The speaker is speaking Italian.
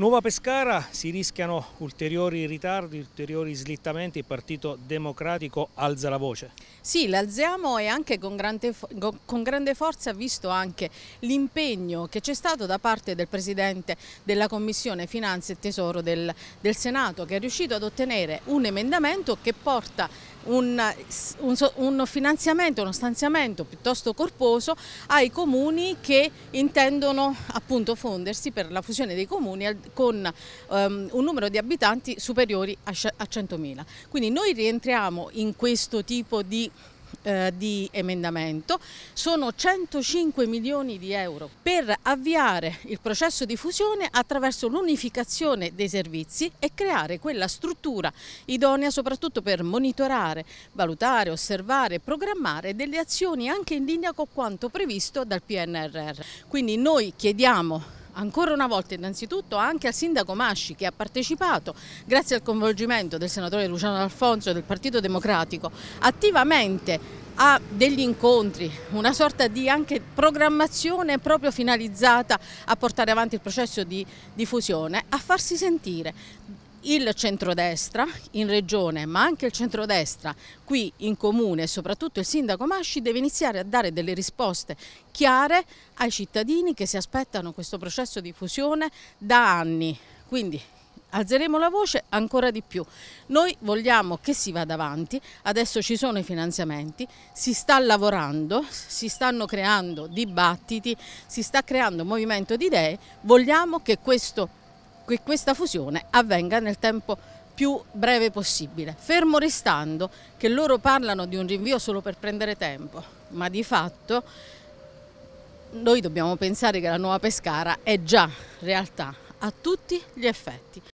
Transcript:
Nuova Pescara si rischiano ulteriori ritardi, ulteriori slittamenti, il Partito Democratico alza la voce. Sì, l'alziamo e anche con grande, con grande forza visto anche l'impegno che c'è stato da parte del Presidente della Commissione Finanze e Tesoro del, del Senato che è riuscito ad ottenere un emendamento che porta un, un, un, finanziamento, uno stanziamento piuttosto corposo ai comuni che intendono appunto fondersi per la fusione dei comuni con um, un numero di abitanti superiori a 100.000. Quindi noi rientriamo in questo tipo di eh, di emendamento sono 105 milioni di euro per avviare il processo di fusione attraverso l'unificazione dei servizi e creare quella struttura idonea soprattutto per monitorare, valutare, osservare e programmare delle azioni anche in linea con quanto previsto dal PNRR. Quindi noi chiediamo ancora una volta innanzitutto anche al sindaco Masci che ha partecipato grazie al coinvolgimento del senatore Luciano D'Alfonso del Partito Democratico attivamente a degli incontri, una sorta di anche programmazione proprio finalizzata a portare avanti il processo di diffusione, a farsi sentire il centrodestra in regione ma anche il centrodestra qui in comune e soprattutto il sindaco Masci deve iniziare a dare delle risposte chiare ai cittadini che si aspettano questo processo di fusione da anni. Quindi alzeremo la voce ancora di più. Noi vogliamo che si vada avanti, adesso ci sono i finanziamenti, si sta lavorando, si stanno creando dibattiti, si sta creando un movimento di idee, vogliamo che questo che questa fusione avvenga nel tempo più breve possibile, fermo restando che loro parlano di un rinvio solo per prendere tempo, ma di fatto noi dobbiamo pensare che la nuova Pescara è già realtà a tutti gli effetti.